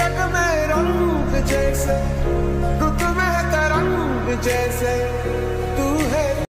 शक में रंग जैसे रुत में तरंग जैसे।